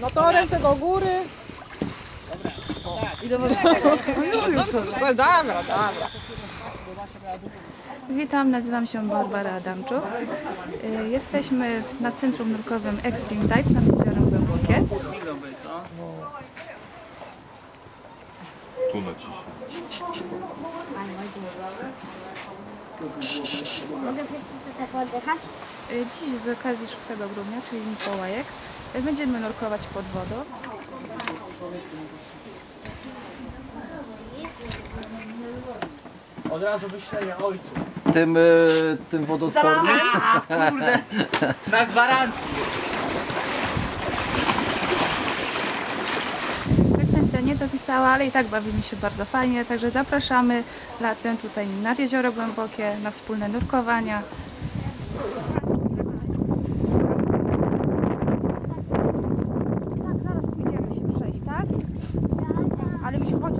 No to ręce do góry. I do Dobra, dobra. Witam, nazywam się Barbara Adamczuk. Y, Jesteśmy w- na centrum nurkowym Extreme Dive nad Jeziorem Głębokie. Tu naciśnij. Mogę przez tak oddychać? Y, Dziś z okazji 6 grudnia, czyli Mikołajek, y, będziemy nurkować pod wodą. Od razu wyślenie ojcu. tym, e, tym wodospornym. A, kurde. Na gwarancji. Frekwencja nie dopisała, ale i tak bawimy się bardzo fajnie, także zapraszamy latem tutaj nad Jezioro Głębokie na wspólne nurkowania. Alev şu kaç